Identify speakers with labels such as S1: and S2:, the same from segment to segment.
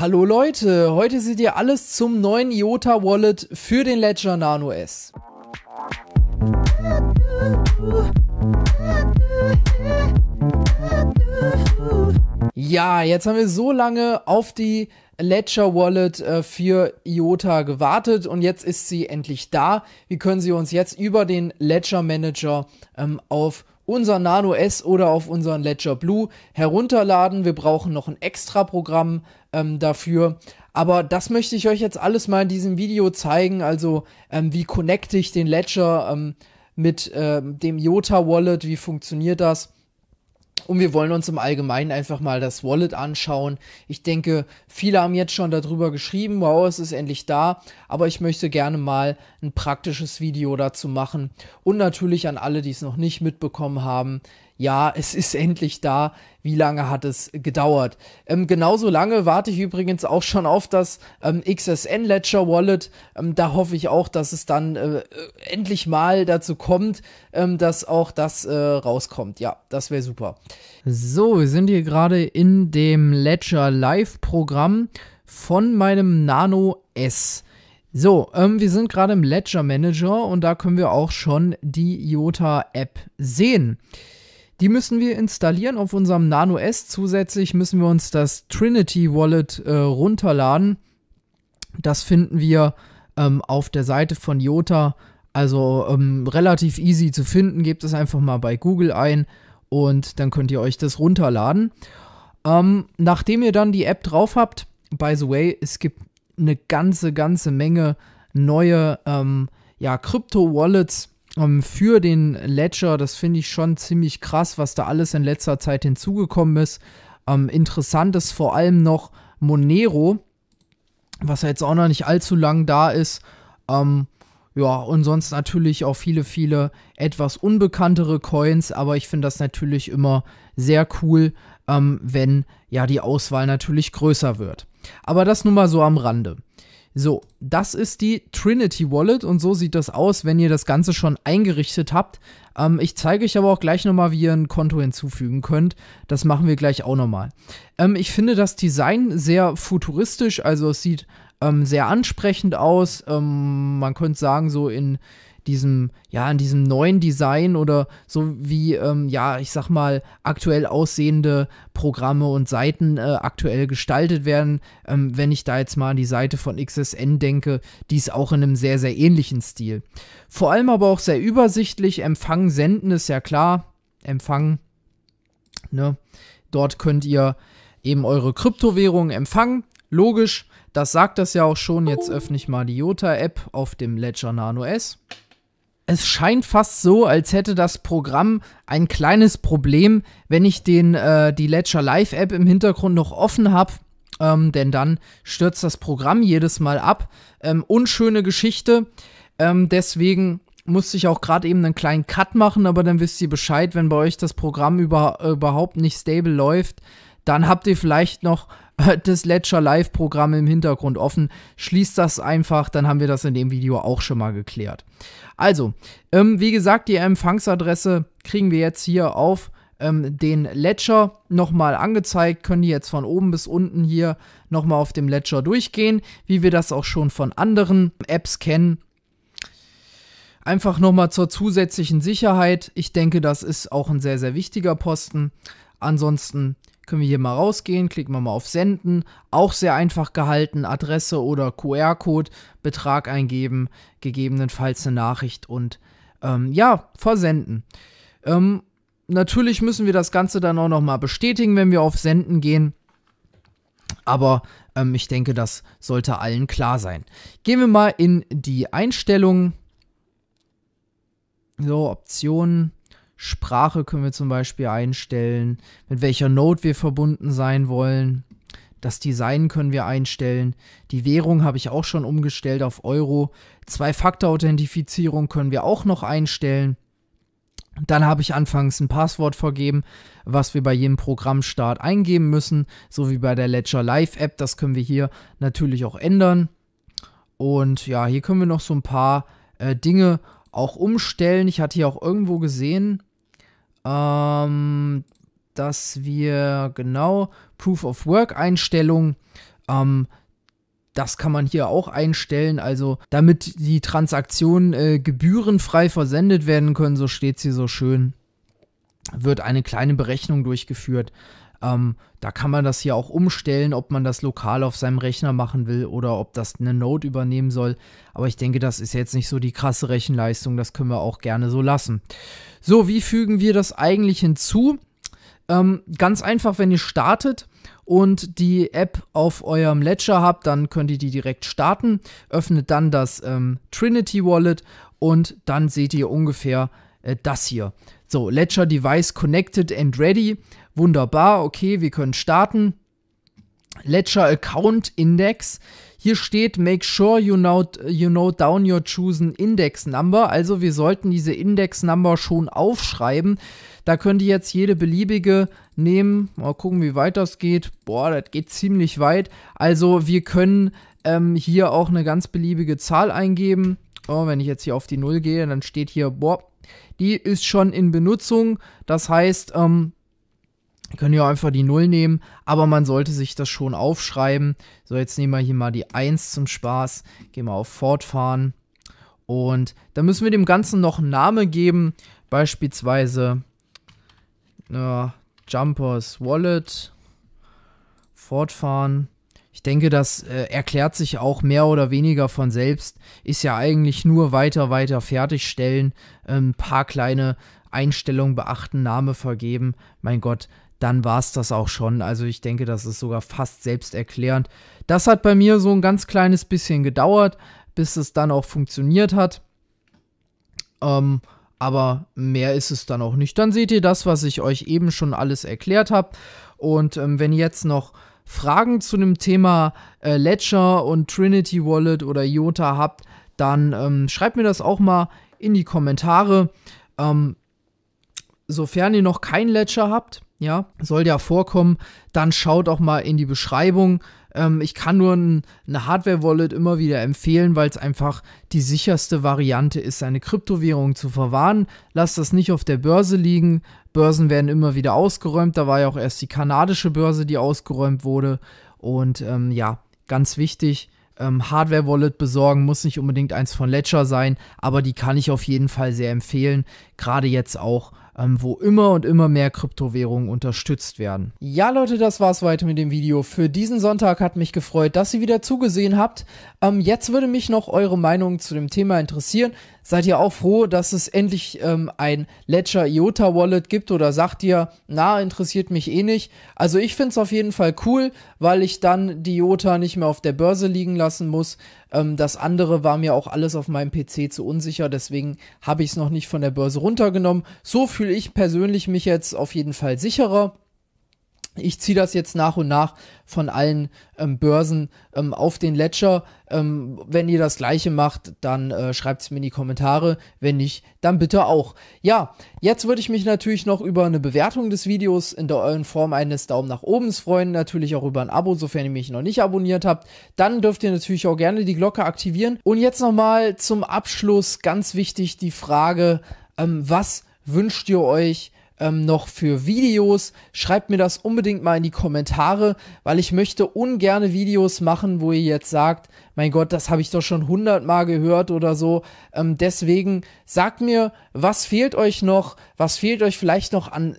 S1: Hallo Leute, heute seht ihr alles zum neuen IOTA Wallet für den Ledger Nano S. Ja, jetzt haben wir so lange auf die Ledger Wallet äh, für IOTA gewartet und jetzt ist sie endlich da. Wir können sie uns jetzt über den Ledger Manager ähm, auf unser Nano S oder auf unseren Ledger Blue herunterladen. Wir brauchen noch ein extra Programm ähm, dafür. Aber das möchte ich euch jetzt alles mal in diesem Video zeigen. Also ähm, wie connecte ich den Ledger ähm, mit ähm, dem IOTA Wallet, wie funktioniert das? Und wir wollen uns im Allgemeinen einfach mal das Wallet anschauen. Ich denke, viele haben jetzt schon darüber geschrieben, wow, es ist endlich da. Aber ich möchte gerne mal ein praktisches Video dazu machen. Und natürlich an alle, die es noch nicht mitbekommen haben, ja, es ist endlich da. Wie lange hat es gedauert? Ähm, genauso lange warte ich übrigens auch schon auf das ähm, XSN Ledger Wallet. Ähm, da hoffe ich auch, dass es dann äh, endlich mal dazu kommt, ähm, dass auch das äh, rauskommt. Ja, das wäre super. So, wir sind hier gerade in dem Ledger Live Programm von meinem Nano S. So, ähm, wir sind gerade im Ledger Manager und da können wir auch schon die IOTA App sehen. Die müssen wir installieren auf unserem Nano S. Zusätzlich müssen wir uns das Trinity Wallet äh, runterladen. Das finden wir ähm, auf der Seite von Jota. Also ähm, relativ easy zu finden. Gebt es einfach mal bei Google ein und dann könnt ihr euch das runterladen. Ähm, nachdem ihr dann die App drauf habt, by the way, es gibt eine ganze, ganze Menge neue ähm, ja, Krypto-Wallets ähm, für den Ledger. Das finde ich schon ziemlich krass, was da alles in letzter Zeit hinzugekommen ist. Ähm, interessant ist vor allem noch Monero, was ja jetzt auch noch nicht allzu lang da ist. Ähm, ja, und sonst natürlich auch viele, viele etwas unbekanntere Coins, aber ich finde das natürlich immer sehr cool, wenn ja die Auswahl natürlich größer wird. Aber das nun mal so am Rande. So, das ist die Trinity Wallet und so sieht das aus, wenn ihr das Ganze schon eingerichtet habt. Ähm, ich zeige euch aber auch gleich nochmal, wie ihr ein Konto hinzufügen könnt. Das machen wir gleich auch nochmal. Ähm, ich finde das Design sehr futuristisch, also es sieht ähm, sehr ansprechend aus. Ähm, man könnte sagen, so in diesem, ja, in diesem neuen Design oder so wie, ähm, ja, ich sag mal, aktuell aussehende Programme und Seiten äh, aktuell gestaltet werden. Ähm, wenn ich da jetzt mal an die Seite von XSN denke, die ist auch in einem sehr, sehr ähnlichen Stil. Vor allem aber auch sehr übersichtlich. Empfangen, senden ist ja klar. Empfangen, ne? Dort könnt ihr eben eure Kryptowährungen empfangen. Logisch, das sagt das ja auch schon. Jetzt öffne ich mal die Jota-App auf dem Ledger Nano S es scheint fast so, als hätte das Programm ein kleines Problem, wenn ich den, äh, die Ledger Live App im Hintergrund noch offen habe. Ähm, denn dann stürzt das Programm jedes Mal ab. Ähm, unschöne Geschichte. Ähm, deswegen musste ich auch gerade eben einen kleinen Cut machen, aber dann wisst ihr Bescheid, wenn bei euch das Programm über, überhaupt nicht stable läuft, dann habt ihr vielleicht noch das Ledger Live Programm im Hintergrund offen. Schließt das einfach, dann haben wir das in dem Video auch schon mal geklärt. Also, ähm, wie gesagt, die Empfangsadresse kriegen wir jetzt hier auf ähm, den Ledger nochmal angezeigt. Können die jetzt von oben bis unten hier nochmal auf dem Ledger durchgehen, wie wir das auch schon von anderen Apps kennen. Einfach nochmal zur zusätzlichen Sicherheit. Ich denke, das ist auch ein sehr, sehr wichtiger Posten. Ansonsten können wir hier mal rausgehen, klicken wir mal auf Senden. Auch sehr einfach gehalten, Adresse oder QR-Code, Betrag eingeben, gegebenenfalls eine Nachricht und ähm, ja, versenden. Ähm, natürlich müssen wir das Ganze dann auch nochmal bestätigen, wenn wir auf Senden gehen. Aber ähm, ich denke, das sollte allen klar sein. Gehen wir mal in die Einstellungen. So, Optionen. Sprache können wir zum Beispiel einstellen, mit welcher Node wir verbunden sein wollen. Das Design können wir einstellen. Die Währung habe ich auch schon umgestellt auf Euro. Zwei-Faktor-Authentifizierung können wir auch noch einstellen. Dann habe ich anfangs ein Passwort vergeben, was wir bei jedem Programmstart eingeben müssen, so wie bei der Ledger Live App. Das können wir hier natürlich auch ändern. Und ja, hier können wir noch so ein paar äh, Dinge auch umstellen. Ich hatte hier auch irgendwo gesehen, ähm, dass wir genau Proof of Work Einstellungen Ähm, das kann man hier auch einstellen. Also damit die Transaktionen äh, gebührenfrei versendet werden können, so steht sie so schön, wird eine kleine Berechnung durchgeführt. Ähm, da kann man das hier auch umstellen, ob man das lokal auf seinem Rechner machen will oder ob das eine Node übernehmen soll. Aber ich denke, das ist jetzt nicht so die krasse Rechenleistung. Das können wir auch gerne so lassen. So, wie fügen wir das eigentlich hinzu? Ähm, ganz einfach, wenn ihr startet und die App auf eurem Ledger habt, dann könnt ihr die direkt starten. Öffnet dann das ähm, Trinity Wallet und dann seht ihr ungefähr äh, das hier. So, Ledger Device Connected and Ready. Wunderbar, okay, wir können starten. Ledger Account Index. Hier steht, make sure you note, you note down your chosen index number. Also wir sollten diese Index Number schon aufschreiben. Da könnt ihr jetzt jede beliebige nehmen. Mal gucken, wie weit das geht. Boah, das geht ziemlich weit. Also wir können ähm, hier auch eine ganz beliebige Zahl eingeben. Oh, wenn ich jetzt hier auf die 0 gehe, dann steht hier, boah, die ist schon in Benutzung. Das heißt, ähm, können ja einfach die 0 nehmen, aber man sollte sich das schon aufschreiben. So, jetzt nehmen wir hier mal die 1 zum Spaß. Gehen wir auf Fortfahren. Und dann müssen wir dem Ganzen noch einen Namen geben. Beispielsweise äh, Jumpers Wallet. Fortfahren. Ich denke, das äh, erklärt sich auch mehr oder weniger von selbst. Ist ja eigentlich nur weiter, weiter fertigstellen. Ein ähm, paar kleine Einstellungen beachten, Name vergeben. Mein Gott, dann war es das auch schon. Also ich denke, das ist sogar fast selbsterklärend. Das hat bei mir so ein ganz kleines bisschen gedauert, bis es dann auch funktioniert hat. Ähm, aber mehr ist es dann auch nicht. Dann seht ihr das, was ich euch eben schon alles erklärt habe. Und ähm, wenn jetzt noch Fragen zu dem Thema äh, Ledger und Trinity Wallet oder IOTA habt, dann ähm, schreibt mir das auch mal in die Kommentare. Ähm, sofern ihr noch kein Ledger habt, ja, soll ja vorkommen, dann schaut auch mal in die Beschreibung. Ähm, ich kann nur ein, eine Hardware-Wallet immer wieder empfehlen, weil es einfach die sicherste Variante ist, seine Kryptowährung zu verwahren. Lasst das nicht auf der Börse liegen. Börsen werden immer wieder ausgeräumt. Da war ja auch erst die kanadische Börse, die ausgeräumt wurde. Und ähm, ja, ganz wichtig, ähm, Hardware-Wallet besorgen, muss nicht unbedingt eins von Ledger sein, aber die kann ich auf jeden Fall sehr empfehlen. Gerade jetzt auch ähm, wo immer und immer mehr Kryptowährungen unterstützt werden. Ja, Leute, das war's weiter mit dem Video. Für diesen Sonntag hat mich gefreut, dass ihr wieder zugesehen habt. Ähm, jetzt würde mich noch eure Meinung zu dem Thema interessieren. Seid ihr auch froh, dass es endlich ähm, ein Ledger IOTA Wallet gibt oder sagt ihr, na, interessiert mich eh nicht? Also ich finde es auf jeden Fall cool, weil ich dann die IOTA nicht mehr auf der Börse liegen lassen muss. Ähm, das andere war mir auch alles auf meinem PC zu unsicher, deswegen habe ich es noch nicht von der Börse runtergenommen. So fühle ich persönlich mich jetzt auf jeden Fall sicherer. Ich ziehe das jetzt nach und nach von allen ähm, Börsen ähm, auf den Ledger. Ähm, wenn ihr das gleiche macht, dann äh, schreibt es mir in die Kommentare. Wenn nicht, dann bitte auch. Ja, jetzt würde ich mich natürlich noch über eine Bewertung des Videos in der in Form eines Daumen nach oben freuen. Natürlich auch über ein Abo, sofern ihr mich noch nicht abonniert habt. Dann dürft ihr natürlich auch gerne die Glocke aktivieren. Und jetzt nochmal zum Abschluss ganz wichtig die Frage, ähm, was wünscht ihr euch? Ähm, noch für Videos. Schreibt mir das unbedingt mal in die Kommentare, weil ich möchte ungerne Videos machen, wo ihr jetzt sagt, mein Gott, das habe ich doch schon hundertmal gehört oder so. Ähm, deswegen sagt mir, was fehlt euch noch? Was fehlt euch vielleicht noch an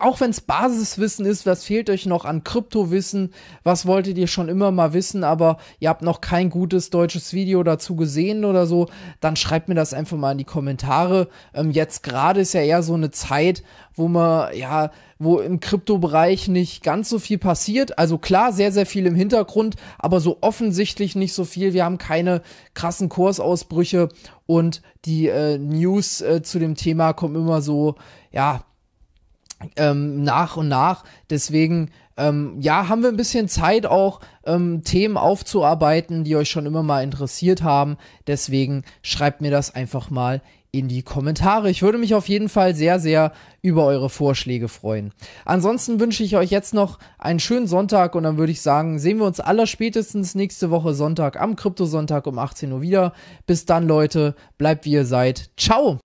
S1: auch wenn es Basiswissen ist, was fehlt euch noch an Kryptowissen? Was wolltet ihr schon immer mal wissen, aber ihr habt noch kein gutes deutsches Video dazu gesehen oder so? Dann schreibt mir das einfach mal in die Kommentare. Ähm, jetzt gerade ist ja eher so eine Zeit, wo man, ja, wo im Kryptobereich nicht ganz so viel passiert. Also klar, sehr, sehr viel im Hintergrund, aber so offensichtlich nicht so viel. Wir haben keine krassen Kursausbrüche und die äh, News äh, zu dem Thema kommen immer so, ja, ähm, nach und nach. Deswegen, ähm, ja, haben wir ein bisschen Zeit auch, ähm, Themen aufzuarbeiten, die euch schon immer mal interessiert haben. Deswegen schreibt mir das einfach mal in die Kommentare. Ich würde mich auf jeden Fall sehr, sehr über eure Vorschläge freuen. Ansonsten wünsche ich euch jetzt noch einen schönen Sonntag und dann würde ich sagen, sehen wir uns aller spätestens nächste Woche Sonntag am Kryptosonntag um 18 Uhr wieder. Bis dann, Leute. Bleibt wie ihr seid. Ciao!